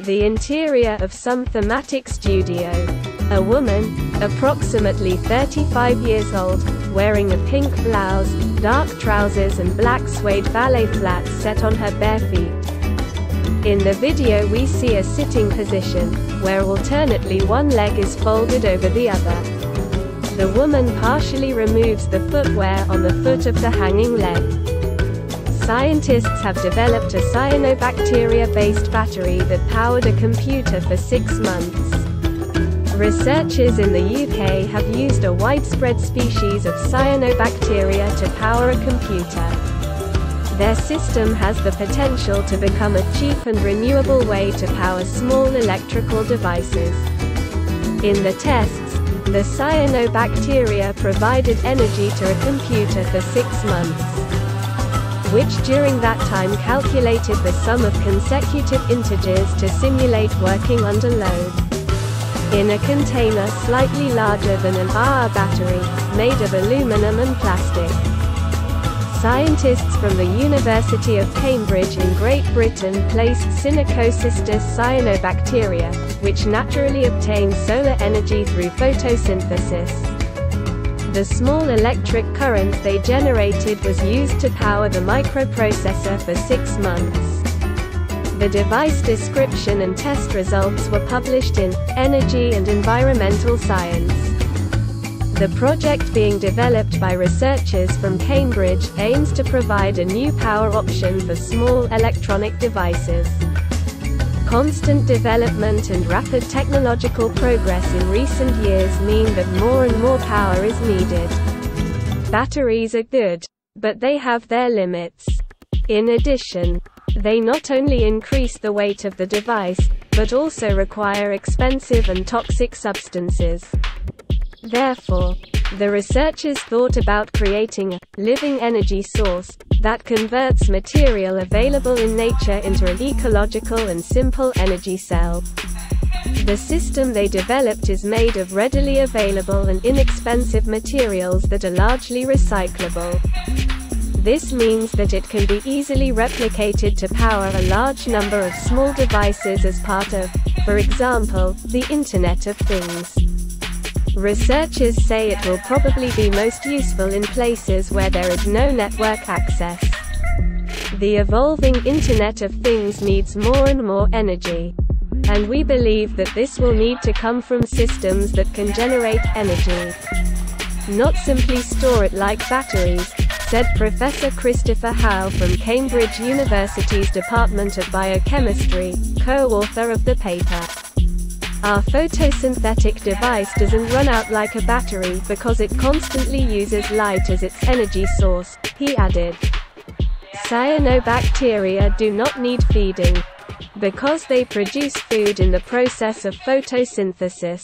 The interior of some thematic studio. A woman, approximately 35 years old, wearing a pink blouse, dark trousers and black suede ballet flats set on her bare feet. In the video we see a sitting position, where alternately one leg is folded over the other. The woman partially removes the footwear on the foot of the hanging leg. Scientists have developed a cyanobacteria-based battery that powered a computer for six months. Researchers in the UK have used a widespread species of cyanobacteria to power a computer. Their system has the potential to become a cheap and renewable way to power small electrical devices. In the tests, the cyanobacteria provided energy to a computer for six months, which during that time calculated the sum of consecutive integers to simulate working under load. In a container slightly larger than an AA battery, made of aluminum and plastic. Scientists from the University of Cambridge in Great Britain placed Synechocystis cyanobacteria, which naturally obtains solar energy through photosynthesis. The small electric current they generated was used to power the microprocessor for six months. The device description and test results were published in Energy and Environmental Science. The project being developed by researchers from Cambridge aims to provide a new power option for small electronic devices. Constant development and rapid technological progress in recent years mean that more and more power is needed. Batteries are good, but they have their limits. In addition, they not only increase the weight of the device, but also require expensive and toxic substances. Therefore, the researchers thought about creating a living energy source that converts material available in nature into an ecological and simple energy cell. The system they developed is made of readily available and inexpensive materials that are largely recyclable. This means that it can be easily replicated to power a large number of small devices as part of, for example, the Internet of Things. Researchers say it will probably be most useful in places where there is no network access. The evolving Internet of Things needs more and more energy. And we believe that this will need to come from systems that can generate energy. Not simply store it like batteries, said Professor Christopher Howe from Cambridge University's Department of Biochemistry, co-author of the paper. Our photosynthetic device doesn't run out like a battery because it constantly uses light as its energy source, he added. Cyanobacteria do not need feeding. Because they produce food in the process of photosynthesis.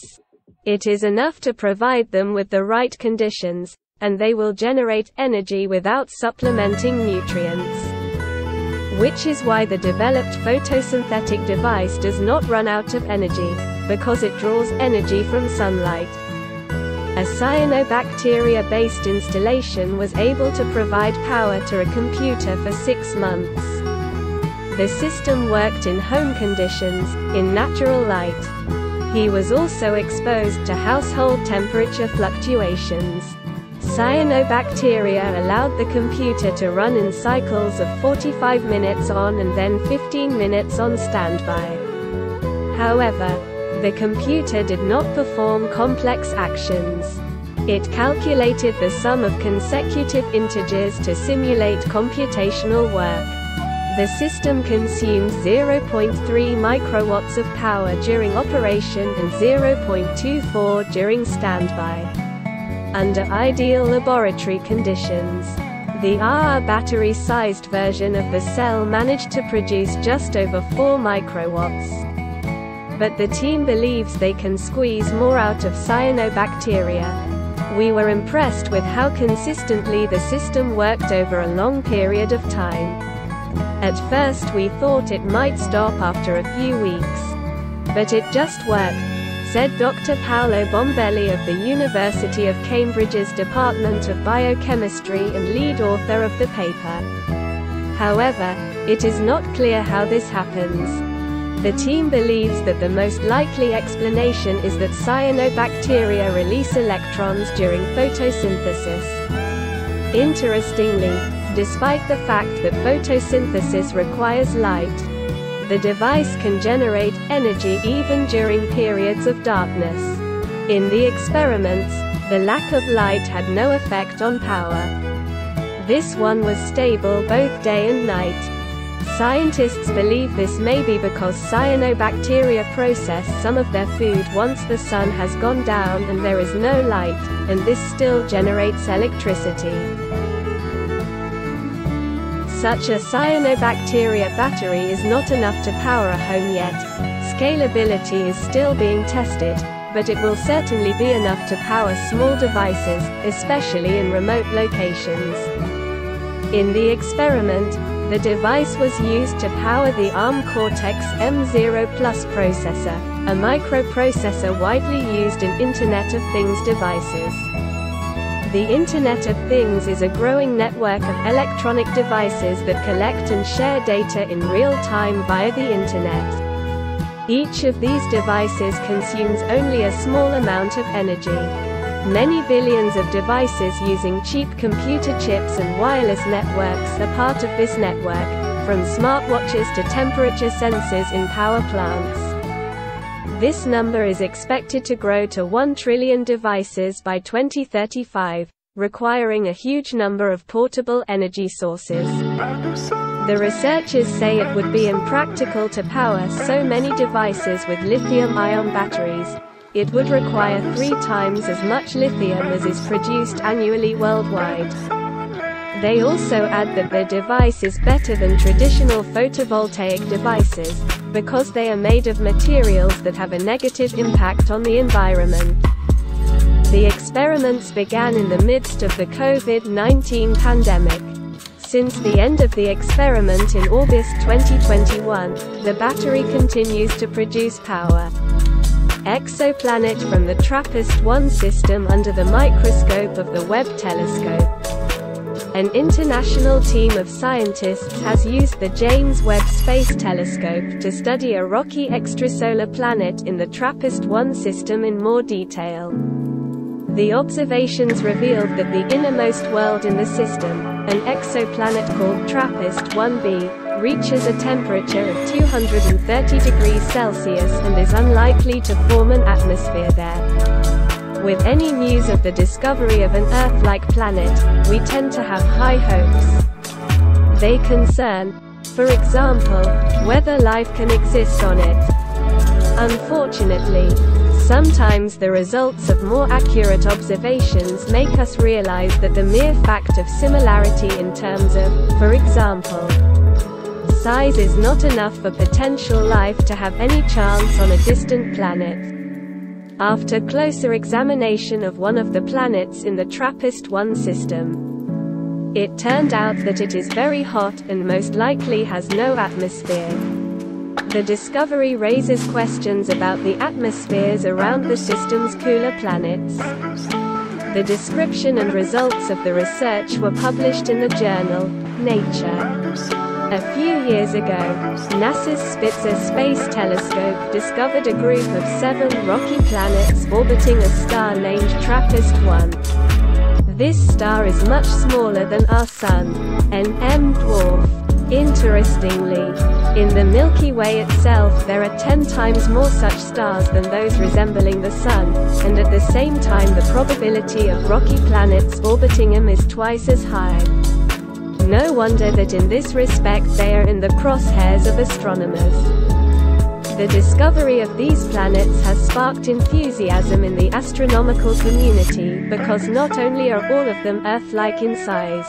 It is enough to provide them with the right conditions, and they will generate energy without supplementing nutrients which is why the developed photosynthetic device does not run out of energy, because it draws energy from sunlight. A cyanobacteria-based installation was able to provide power to a computer for six months. The system worked in home conditions, in natural light. He was also exposed to household temperature fluctuations. Cyanobacteria allowed the computer to run in cycles of 45 minutes on and then 15 minutes on standby. However, the computer did not perform complex actions. It calculated the sum of consecutive integers to simulate computational work. The system consumes 0.3 microwatts of power during operation and 0.24 during standby under ideal laboratory conditions. The AA battery-sized version of the cell managed to produce just over 4 microwatts. But the team believes they can squeeze more out of cyanobacteria. We were impressed with how consistently the system worked over a long period of time. At first we thought it might stop after a few weeks. But it just worked, said Dr. Paolo Bombelli of the University of Cambridge's Department of Biochemistry and lead author of the paper. However, it is not clear how this happens. The team believes that the most likely explanation is that cyanobacteria release electrons during photosynthesis. Interestingly, despite the fact that photosynthesis requires light, the device can generate energy even during periods of darkness. In the experiments, the lack of light had no effect on power. This one was stable both day and night. Scientists believe this may be because cyanobacteria process some of their food once the sun has gone down and there is no light, and this still generates electricity. Such a cyanobacteria battery is not enough to power a home yet. Scalability is still being tested, but it will certainly be enough to power small devices, especially in remote locations. In the experiment, the device was used to power the ARM Cortex-M0 Plus processor, a microprocessor widely used in Internet of Things devices. The Internet of Things is a growing network of electronic devices that collect and share data in real time via the Internet. Each of these devices consumes only a small amount of energy. Many billions of devices using cheap computer chips and wireless networks are part of this network, from smartwatches to temperature sensors in power plants. This number is expected to grow to 1 trillion devices by 2035, requiring a huge number of portable energy sources. The researchers say it would be impractical to power so many devices with lithium-ion batteries, it would require three times as much lithium as is produced annually worldwide. They also add that their device is better than traditional photovoltaic devices, because they are made of materials that have a negative impact on the environment. The experiments began in the midst of the COVID-19 pandemic. Since the end of the experiment in August 2021, the battery continues to produce power exoplanet from the TRAPPIST-1 system under the microscope of the Webb telescope. An international team of scientists has used the James Webb Space Telescope to study a rocky extrasolar planet in the TRAPPIST-1 system in more detail. The observations revealed that the innermost world in the system, an exoplanet called TRAPPIST-1b, reaches a temperature of 230 degrees Celsius and is unlikely to form an atmosphere there. With any news of the discovery of an Earth-like planet, we tend to have high hopes. They concern, for example, whether life can exist on it. Unfortunately, sometimes the results of more accurate observations make us realize that the mere fact of similarity in terms of, for example, size is not enough for potential life to have any chance on a distant planet. After closer examination of one of the planets in the TRAPPIST-1 system, it turned out that it is very hot and most likely has no atmosphere. The discovery raises questions about the atmospheres around the system's cooler planets. The description and results of the research were published in the journal, Nature. A few years ago, NASA's Spitzer Space Telescope discovered a group of seven rocky planets orbiting a star named TRAPPIST-1. This star is much smaller than our Sun, an M dwarf. Interestingly, in the Milky Way itself there are 10 times more such stars than those resembling the Sun, and at the same time the probability of rocky planets orbiting them is twice as high. No wonder that in this respect they are in the crosshairs of astronomers. The discovery of these planets has sparked enthusiasm in the astronomical community, because not only are all of them Earth-like in size,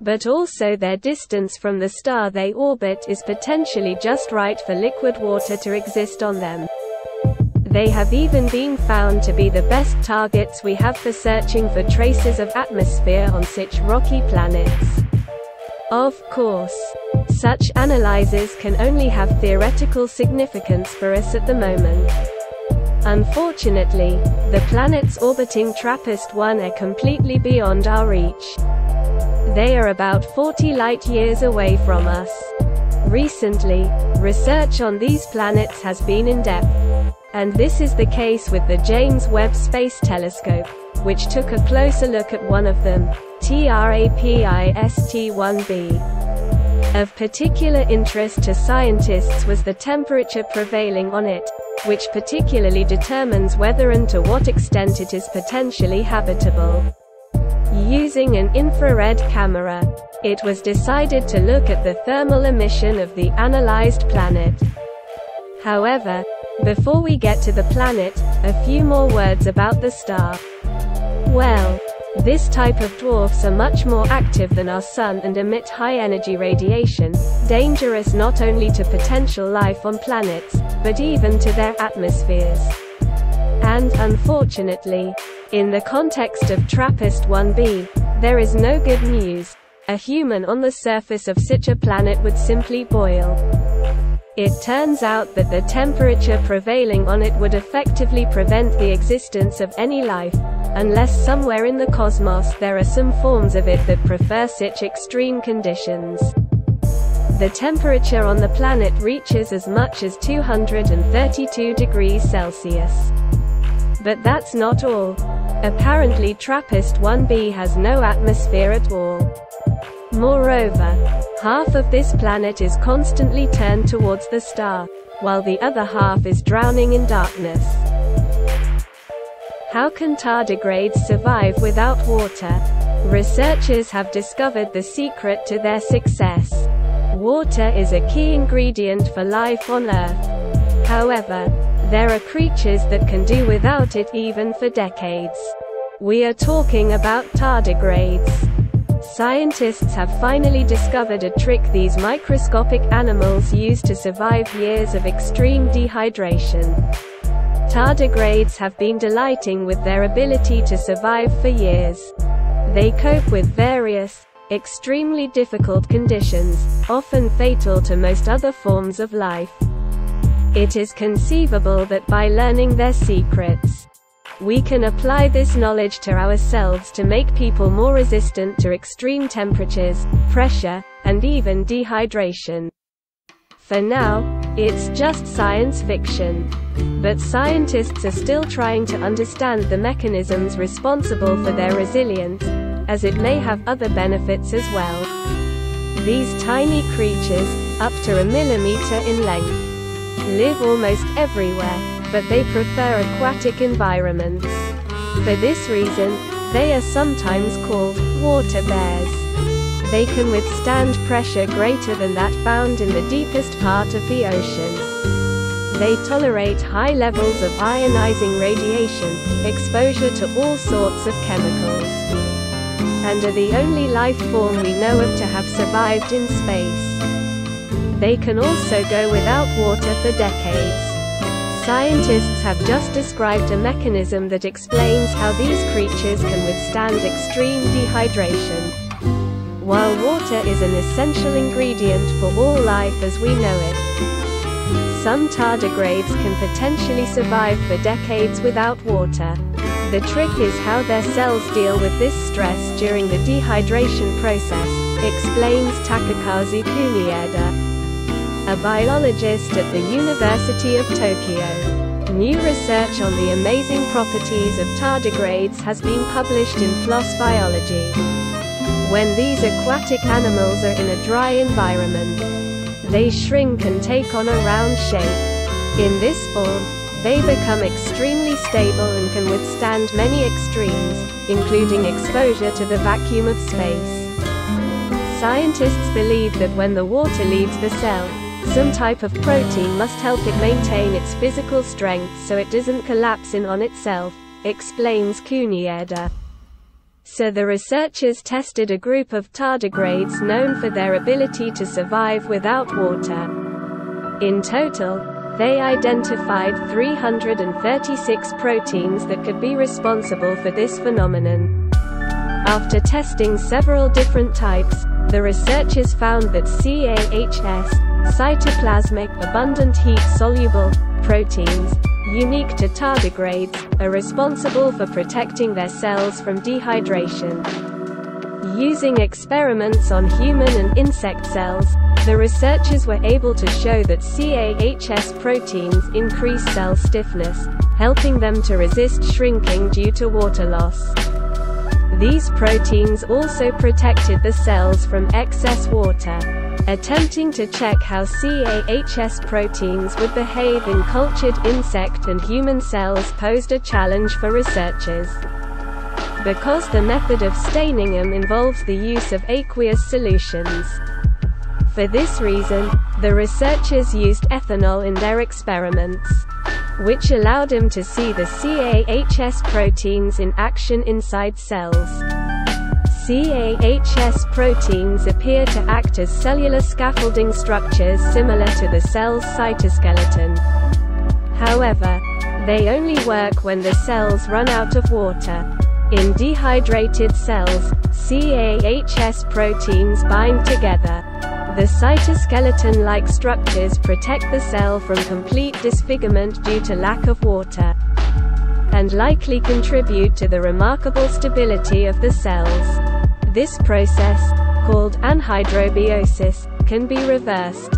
but also their distance from the star they orbit is potentially just right for liquid water to exist on them. They have even been found to be the best targets we have for searching for traces of atmosphere on such rocky planets. Of course, such analyses can only have theoretical significance for us at the moment. Unfortunately, the planets orbiting TRAPPIST-1 are completely beyond our reach. They are about 40 light-years away from us. Recently, research on these planets has been in depth. And this is the case with the James Webb Space Telescope, which took a closer look at one of them, TRAPPIST-1b. Of particular interest to scientists was the temperature prevailing on it, which particularly determines whether and to what extent it is potentially habitable. Using an infrared camera, it was decided to look at the thermal emission of the analyzed planet. However, before we get to the planet, a few more words about the star. Well, this type of dwarfs are much more active than our Sun and emit high-energy radiation, dangerous not only to potential life on planets, but even to their atmospheres. And, unfortunately, in the context of TRAPPIST-1b, there is no good news. A human on the surface of such a planet would simply boil. It turns out that the temperature prevailing on it would effectively prevent the existence of any life, unless somewhere in the cosmos there are some forms of it that prefer such extreme conditions. The temperature on the planet reaches as much as 232 degrees Celsius. But that's not all. Apparently TRAPPIST-1b has no atmosphere at all. Moreover, half of this planet is constantly turned towards the star, while the other half is drowning in darkness. How can tardigrades survive without water? Researchers have discovered the secret to their success. Water is a key ingredient for life on Earth. However, there are creatures that can do without it even for decades. We are talking about tardigrades. Scientists have finally discovered a trick these microscopic animals use to survive years of extreme dehydration. Tardigrades have been delighting with their ability to survive for years. They cope with various, extremely difficult conditions, often fatal to most other forms of life. It is conceivable that by learning their secrets, we can apply this knowledge to ourselves to make people more resistant to extreme temperatures, pressure, and even dehydration. For now, it's just science fiction. But scientists are still trying to understand the mechanisms responsible for their resilience, as it may have other benefits as well. These tiny creatures, up to a millimeter in length, live almost everywhere, but they prefer aquatic environments. For this reason, they are sometimes called water bears. They can withstand pressure greater than that found in the deepest part of the ocean. They tolerate high levels of ionizing radiation, exposure to all sorts of chemicals, and are the only life form we know of to have survived in space. They can also go without water for decades. Scientists have just described a mechanism that explains how these creatures can withstand extreme dehydration. While water is an essential ingredient for all life as we know it, some tardigrades can potentially survive for decades without water. The trick is how their cells deal with this stress during the dehydration process, explains Takakazu Kunieda, a biologist at the University of Tokyo. New research on the amazing properties of tardigrades has been published in PLOS Biology. When these aquatic animals are in a dry environment, they shrink and take on a round shape. In this form, they become extremely stable and can withstand many extremes, including exposure to the vacuum of space. Scientists believe that when the water leaves the cell, some type of protein must help it maintain its physical strength so it doesn't collapse in on itself, explains Kunieda. So the researchers tested a group of tardigrades known for their ability to survive without water. In total, they identified 336 proteins that could be responsible for this phenomenon. After testing several different types, the researchers found that CAHS, cytoplasmic abundant heat-soluble proteins, unique to tardigrades, are responsible for protecting their cells from dehydration. Using experiments on human and insect cells, The researchers were able to show that CAHS proteins increase cell stiffness, helping them to resist shrinking due to water loss. These proteins also protected the cells from excess water. Attempting to check how CAHS proteins would behave in cultured insect and human cells posed a challenge for researchers. Because the method of staining them involves the use of aqueous solutions. For this reason, the researchers used ethanol in their experiments, which allowed him to see the CAHS proteins in action inside cells. CAHS proteins appear to act as cellular scaffolding structures similar to the cell's cytoskeleton. However, they only work when the cells run out of water. In dehydrated cells, CAHS proteins bind together. The cytoskeleton-like structures protect the cell from complete disfigurement due to lack of water, and likely contribute to the remarkable stability of the cells. This process, called anhydrobiosis, can be reversed,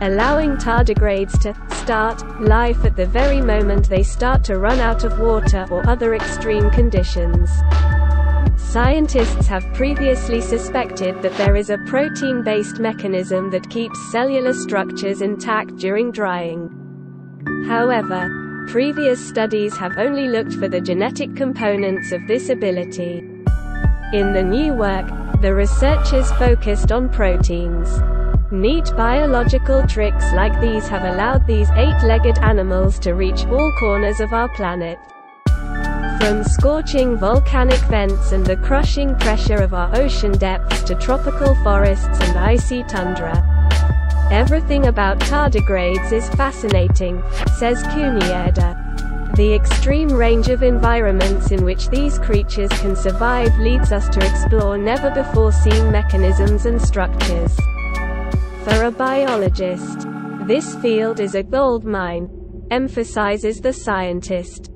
allowing tardigrades to start life at the very moment they start to run out of water or other extreme conditions. Scientists have previously suspected that there is a protein-based mechanism that keeps cellular structures intact during drying. However, previous studies have only looked for the genetic components of this ability. In the new work, the researchers focused on proteins. Neat biological tricks like these have allowed these eight-legged animals to reach all corners of our planet. From scorching volcanic vents and the crushing pressure of our ocean depths to tropical forests and icy tundra. Everything about tardigrades is fascinating, says Kunieda. The extreme range of environments in which these creatures can survive leads us to explore never before seen mechanisms and structures. For a biologist, this field is a gold mine, emphasizes the scientist.